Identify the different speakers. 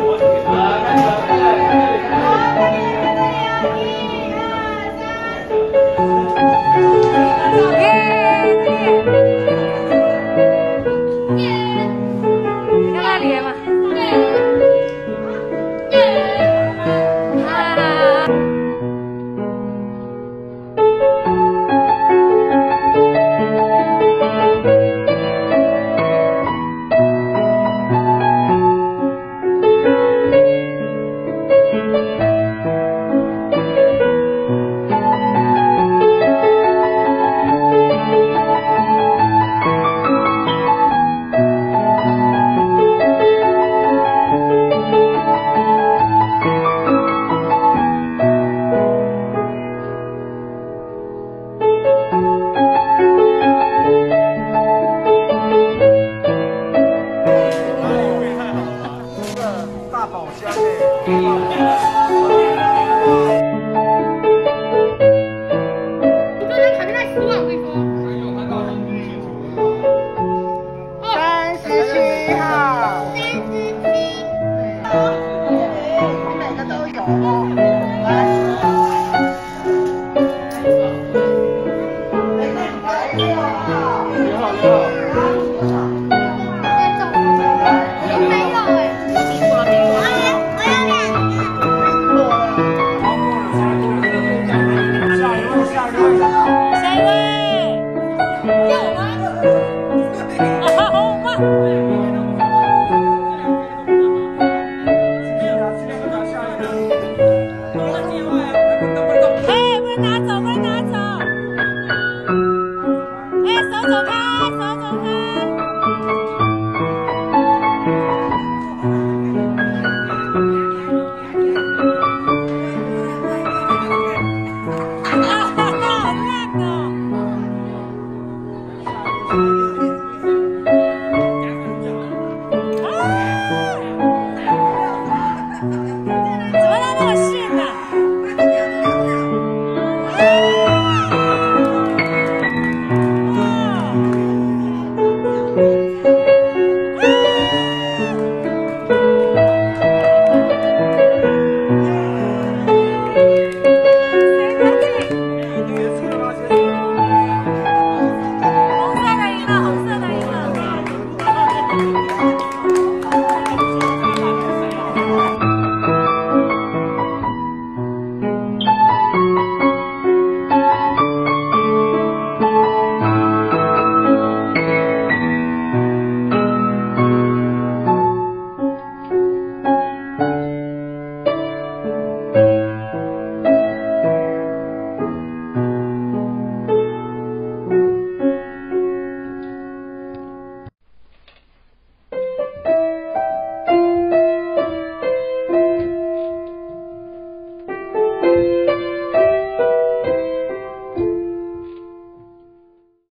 Speaker 1: one. Thank you.